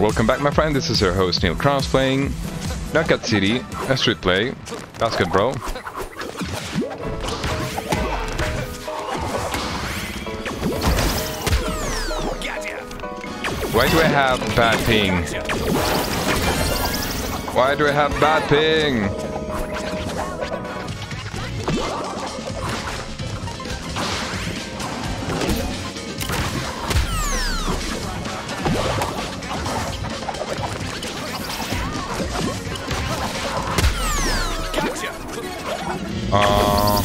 Welcome back, my friend. This is your host Knil Cross playing Knockout City, a street play, basketball. Why do I have bad ping? Why do I have bad ping? Uh,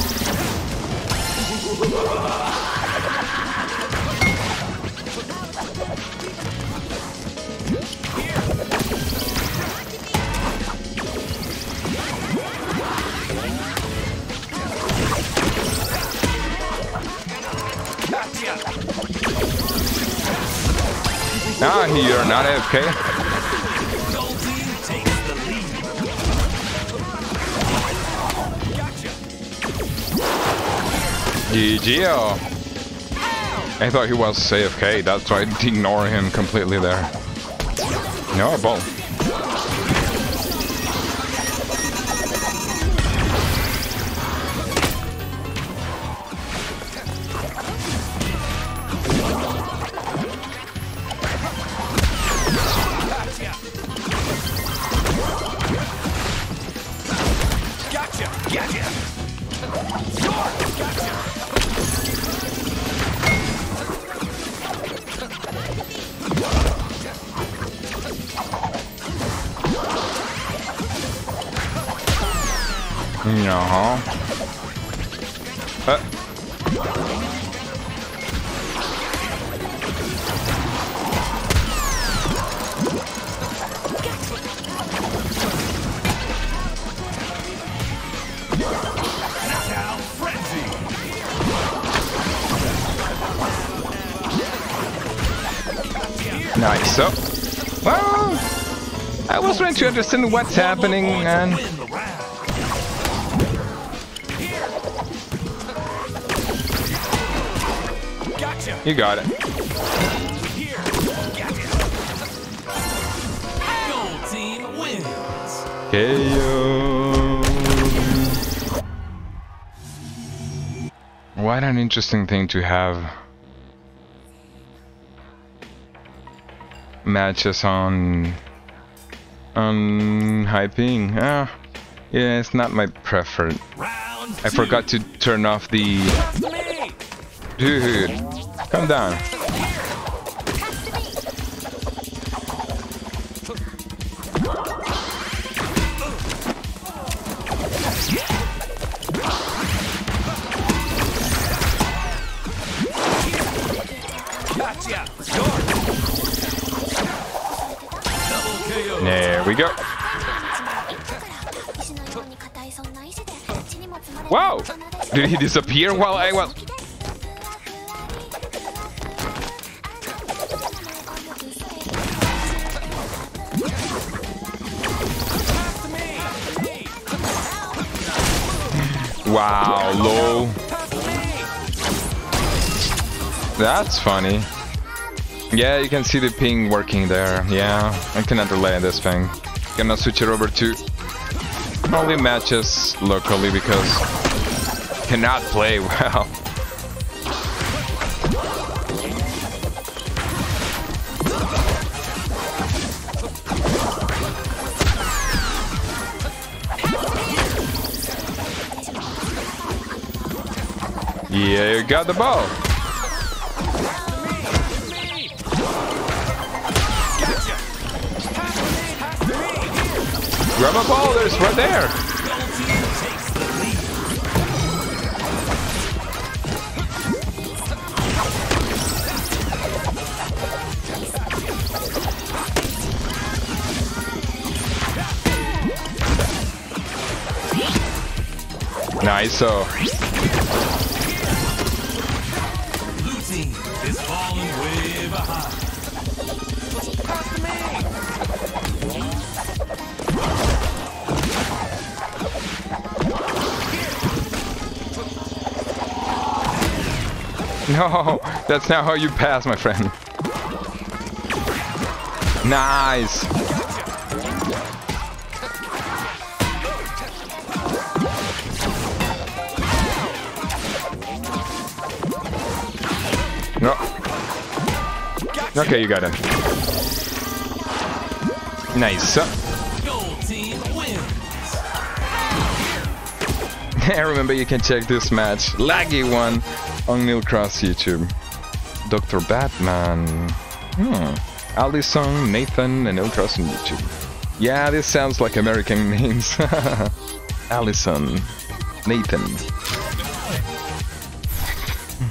ah, you're not AFK. GG. Oh. I thought he was AFK, that's why I didn't ignore him completely there. No, ball. So, well, I was trying to understand what's happening, and You got it. KO. What an interesting thing to have matches on on high ping. Ah, yeah, it's not my preference. I forgot to turn off the dude. Come down. We go. Wow! Did he disappear while I was... Wow, low. That's funny. Yeah, you can see the ping working there. Yeah, I cannot relay this thing. Gonna switch it over to only matches locally because cannot play well. Yeah, you got the ball. Grab a ball, there's right there. Nice, so No, that's not how you pass, my friend. Nice. No. Okay, you got it. Nice. Wins. Remember, you can check this match, laggy one, on Knil Cross YouTube. Dr. Batman. Hmm. Allison, Nathan, and Knil Cross on YouTube. Yeah, this sounds like American names. Allison, Nathan.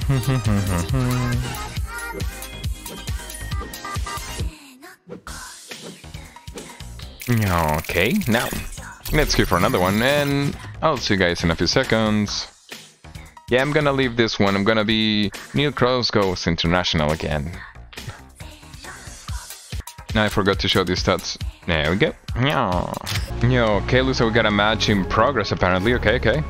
okay, now let's go for another one, and I'll see you guys in a few seconds. Yeah, I'm gonna leave this one. I'm gonna be Knil Cross Goes International again. Now I forgot to show the stats. There we go. Yeah. Yeah, okay, like we got a match in progress apparently. Okay, okay.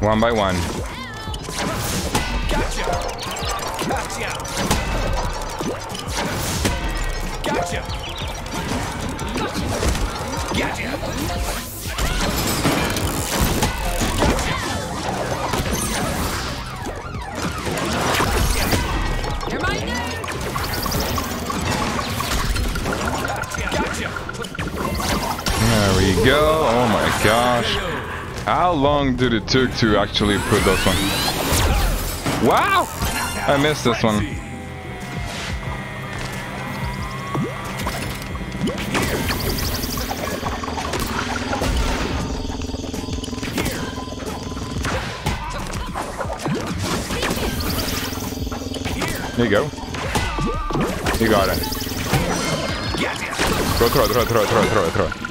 One by one. Gotcha. Gotcha. Gotcha. Gotcha. There we go. Oh my gosh. How long did it took to actually put this one? Wow! I missed this one. There you go. You got it. Throw, throw, throw, throw, throw, throw, throw.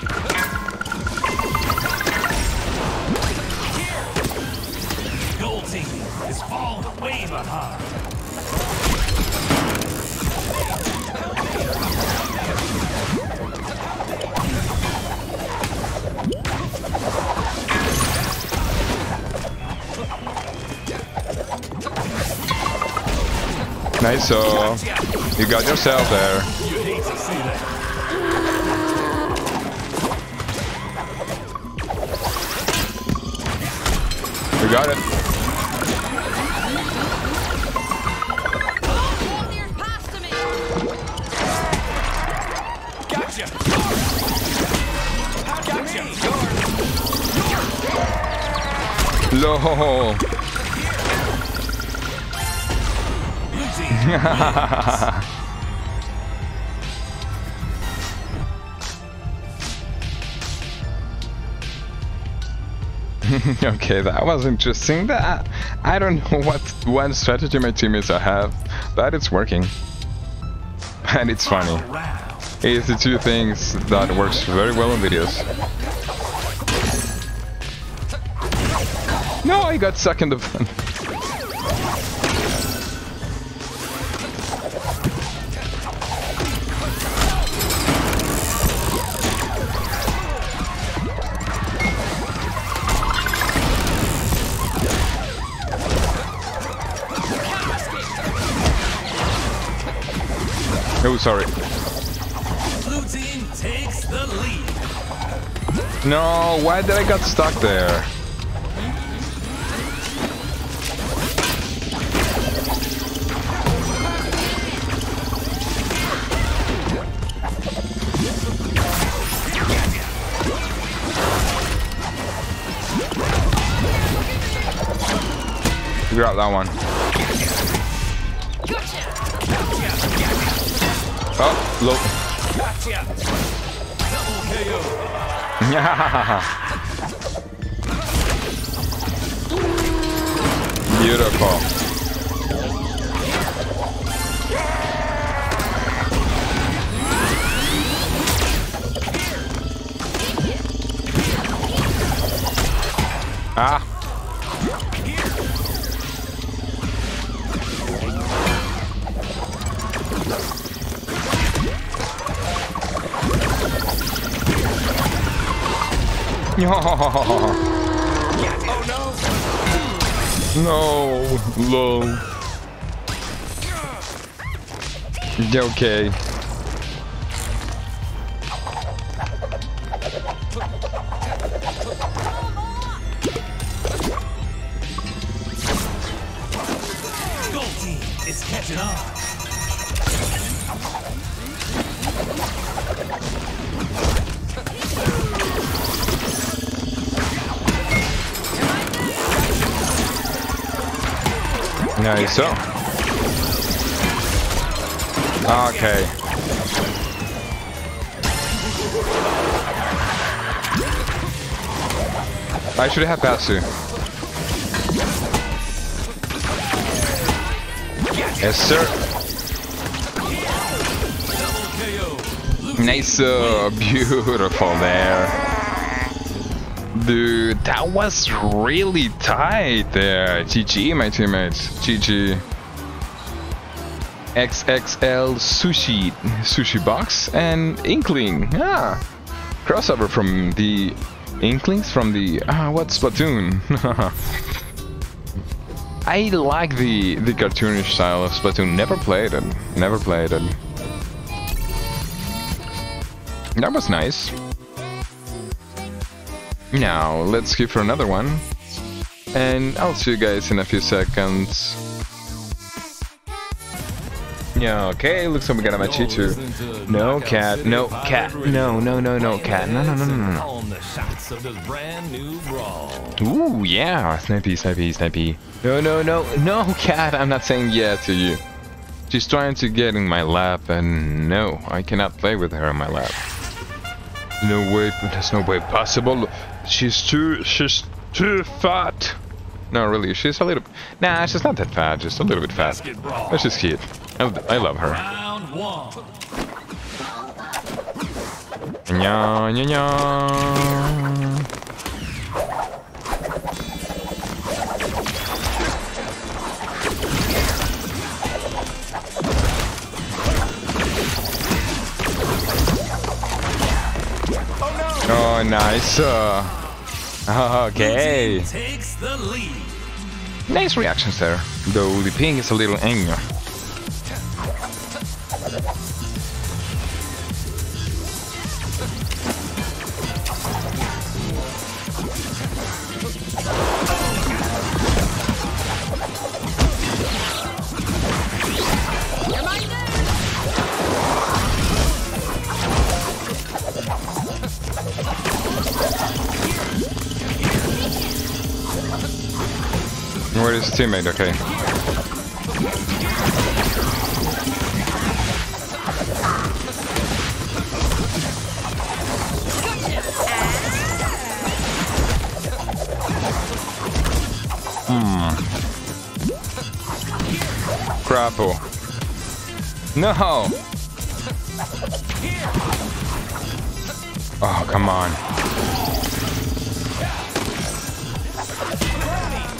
Nice, so you got yourself there. You got it. Gotcha. Gotcha. Lol. okay, that was interesting. That I don't know what one strategy my teammates have, but it's working. And it's funny. It's the two things that works very well in videos. No, I got stuck in the. sorry. Blue team takes the lead. No, why did I got stuck there? grab that one. Oh, low. Gotcha. Beautiful. Ah. No, No low. Okay. Nice. So. Okay. I should have passed you. Yes, sir. Double Nice, uh, beautiful there. Dude, that was really tight there. GG, my teammates. GG. XXL Sushi, Sushi Box, and Inkling. Ah, crossover from the Inklings from the ah, what's Splatoon? I like the the cartoonish style of Splatoon. Never played it. Never played it. That was nice. Now, let's skip for another one. And I'll see you guys in a few seconds. Yeah, okay, looks like we got a Machitu. No, cat, no, cat, no, no, no, no, cat, no, no, no, no, no. Ooh, yeah, snipey, snipey, snipey. No, no, no, no, cat, I'm not saying yeah to you. She's trying to get in my lap, and no, I cannot play with her in my lap. No way, there's no way possible. She's too, she's too fat. No, really, she's a little. Nah, she's not that fat. Just a little bit fat. But she's cute. I, love her. Nya, nya, nya. Oh, nice. Uh, okay. Takes the lead. Nice reactions there. Though the ping is a little angry. His teammate? Okay. Hmm. Crapple. No! Oh, come on.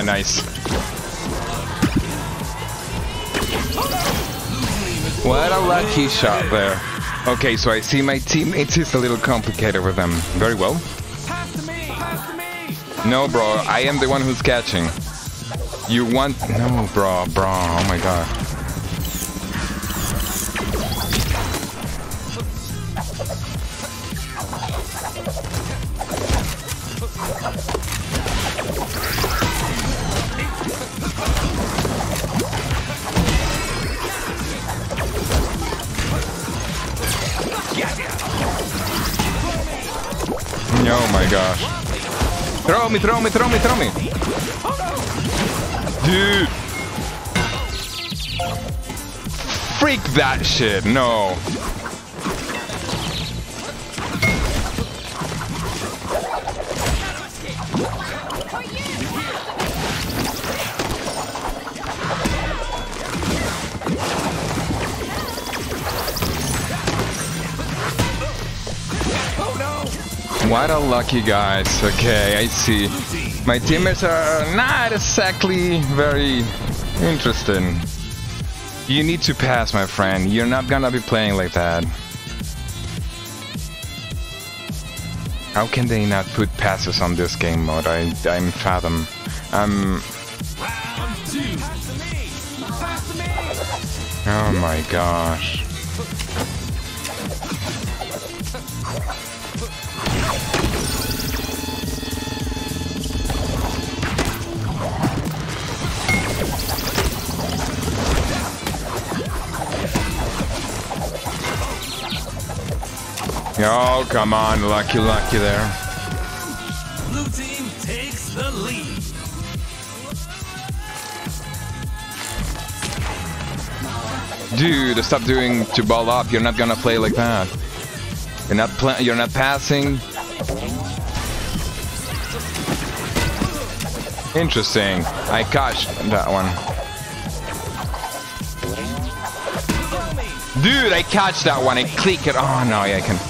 Oh, nice. What a lucky shot there. Okay, so I see my teammates is a little complicated with them. Very well. No, bro, I am the one who's catching. You want... No, bro, bro, oh my god. Oh my gosh. Throw me, throw me, throw me, throw me. Dude. Freak that shit. No. What a lucky guys. Okay, I see. My teammates are not exactly very interesting. You need to pass, my friend. You're not gonna be playing like that. How can they not put passes on this game mode? I, I'm fathom. Um, Round two. Pass to me. Pass to me. oh my gosh. Oh, come on, lucky, lucky there. Blue team takes the lead. Dude, stop doing to ball up. You're not gonna play like that. You're not pla You're not passing. Interesting. I caught that one. Dude, I catch that one. I click it. Oh no, yeah, I can.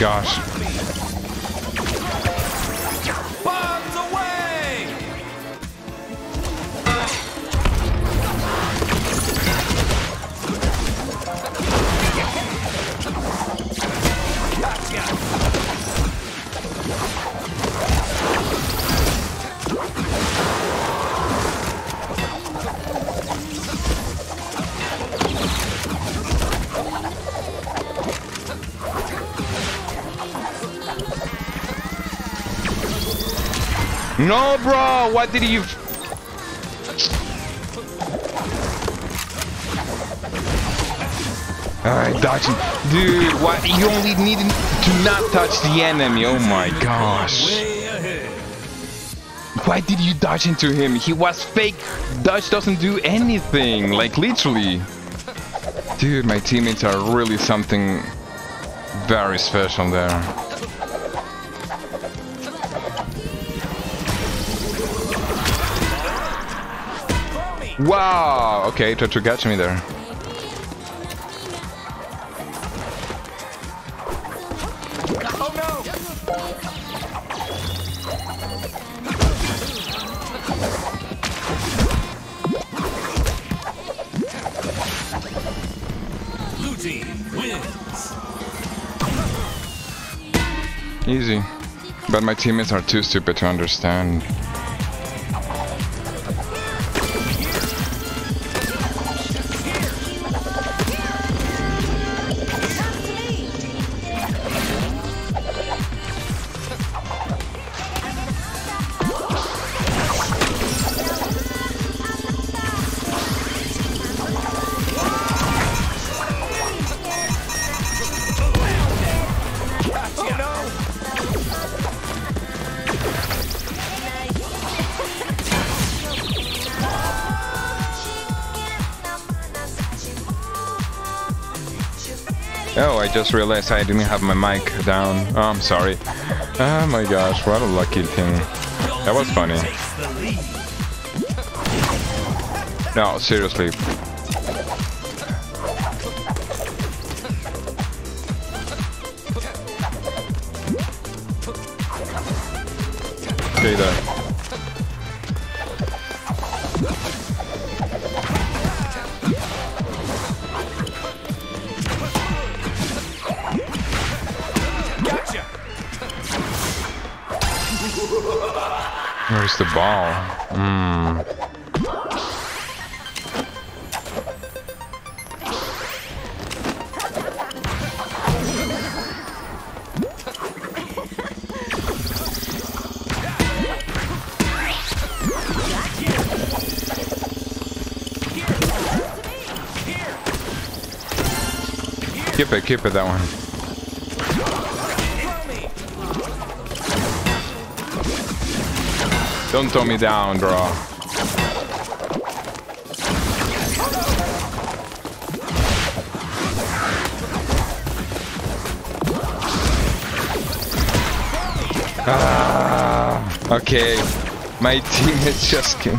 Gosh. No, bro. What did you? Alright, dodging. Dude, what? You only needed to not touch the enemy. Oh my gosh. Why did you dodge into him? He was fake. Dodge doesn't do anything. Like, literally. Dude, my teammates are really something very special there. Wow! Okay, tried to catch me there. Oh no. Blue team wins. Easy. But my teammates are too stupid to understand. Just realized I didn't have my mic down. Oh, I'm sorry. Oh my gosh, what a lucky thing. That was funny. No, seriously. Okay, there. The ball? Hmm. Keep it, keep it, that one. Don't throw me down, bro. Ah, okay. My teammates just came.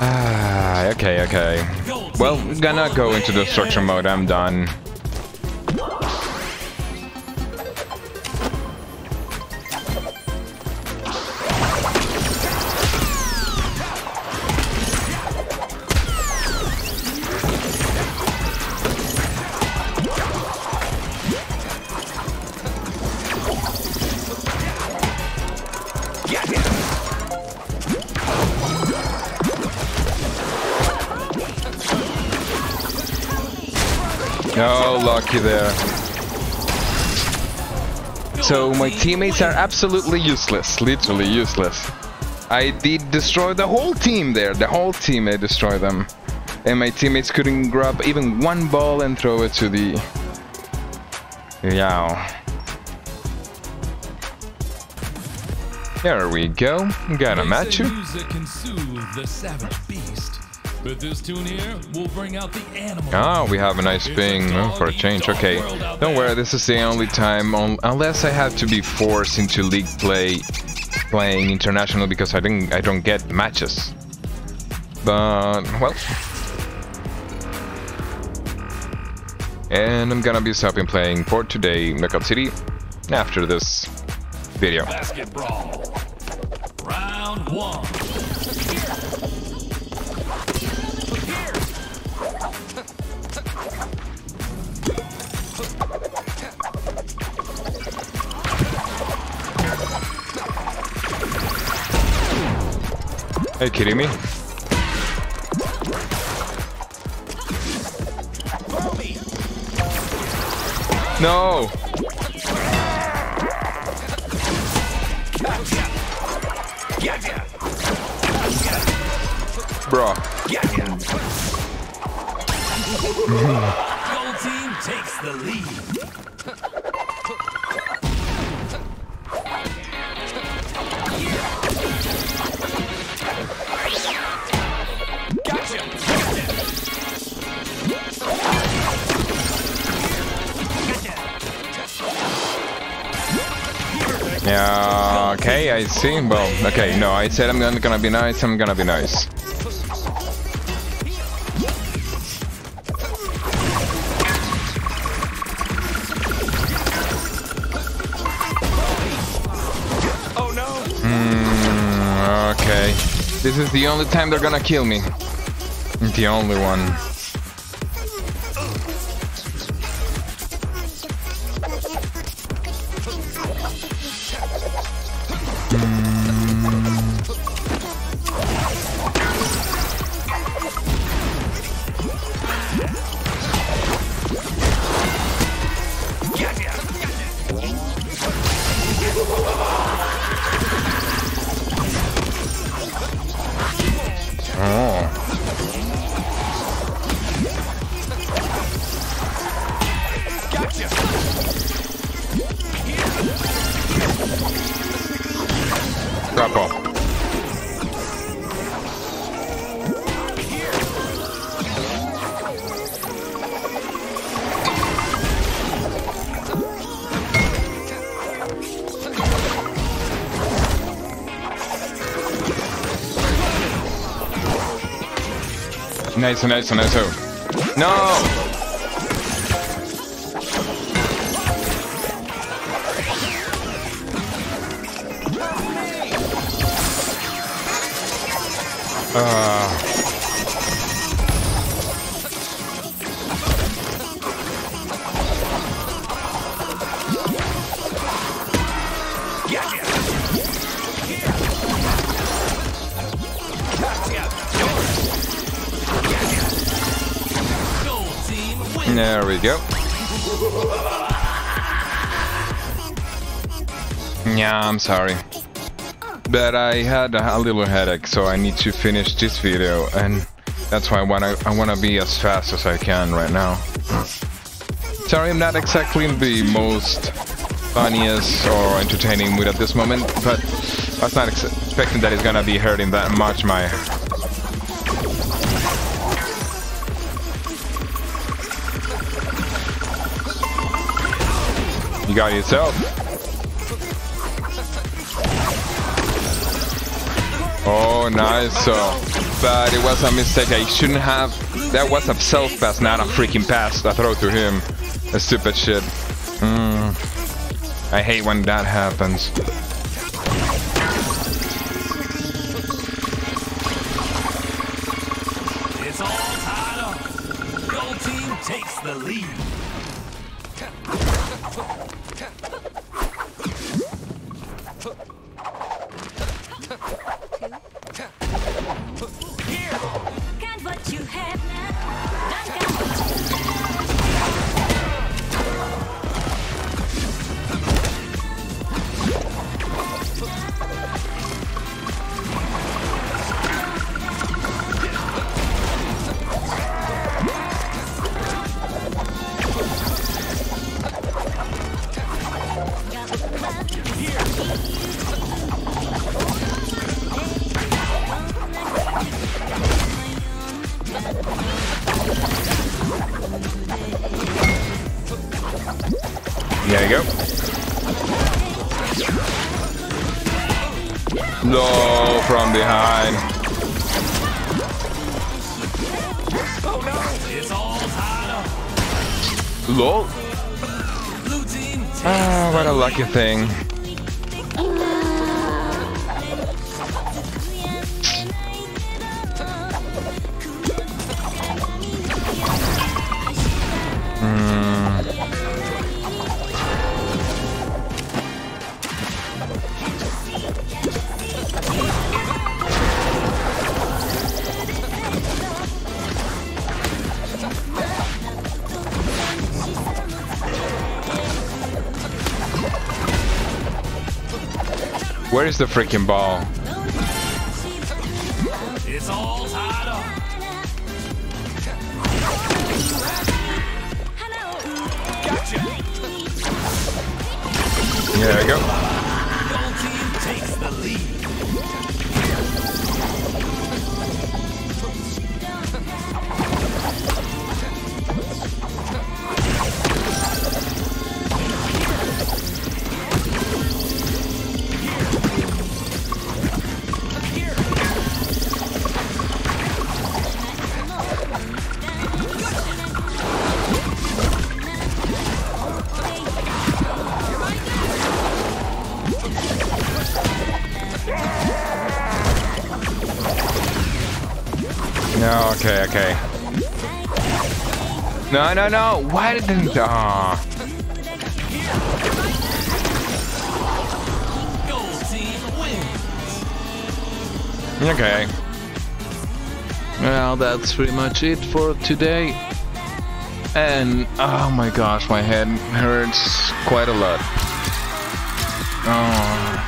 Ah, okay, okay. Well, gonna go into destruction mode. I'm done. Oh, lucky there. So my teammates are absolutely useless, literally useless. I did destroy the whole team there, the whole team I destroyed them. And my teammates couldn't grab even one ball and throw it to the... Yeah. There we go, got a They match. Say music can soothe the savage beast. But this tune here will bring out the animal. Ah, we have a nice It's a ping oh, for a change. Okay, don't worry. This is the only time, on, unless I have to be forced into league play, playing international because I didn't, I don't get matches. But well, and I'm gonna be stopping playing for today, Knockout City, after this video. Basket brawl. Round one. Are you kidding me? No! Bro. Gold team takes the lead. Yeah, okay, I see. Well, okay, no, I said I'm gonna, be nice, I'm gonna be nice. Oh no. Mm, okay. This is the only time they're gonna kill me. The only one. Nice, nice, nice. No! Uh, go. Yeah, I'm sorry. But I had a little headache, so I need to finish this video, and that's why I wanna I wanna be as fast as I can right now. Sorry, I'm not exactly in the most funniest or entertaining mood at this moment, but I was not ex expecting that it's gonna be hurting that much my You got yourself. Oh, nice. So, but it was a mistake. I shouldn't have. That was a self pass, not a freaking pass. I throw to him. A stupid shit. Mm. I hate when that happens. Lol. Ah, what a lucky thing. Where is the freaking ball? It's all tied up. Gotcha. There we go. No, no, no. Why didn't? Gold team wins. Okay. Well, that's pretty much it for today. And oh my gosh, my head hurts quite a lot. Oh,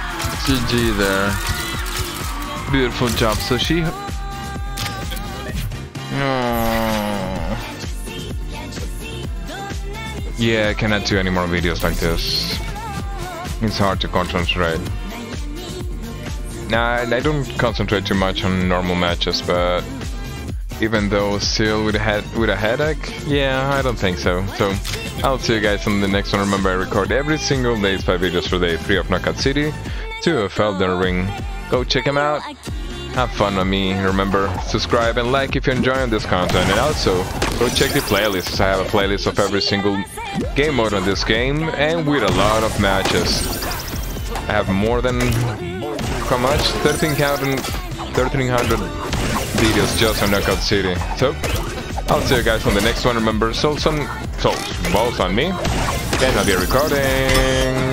GG there. Beautiful job, Sushi. Oh. Yeah, I cannot do any more videos like this. It's hard to concentrate. Nah, I don't concentrate too much on normal matches, but even though still with a head with a headache, yeah, I don't think so. So I'll see you guys on the next one. Remember, I record every single day five videos per day: three of Knockout City, two of Elden Ring. Go check them out. Have fun on me. Remember, subscribe and like if you're enjoying this content. And also, go check the playlists. I have a playlist of every single game mode on this game and with a lot of matches. I have more than how much? 1300, 1300 videos just on Knockout City. So, I'll see you guys on the next one. Remember, sold some souls balls on me. And I'll be recording.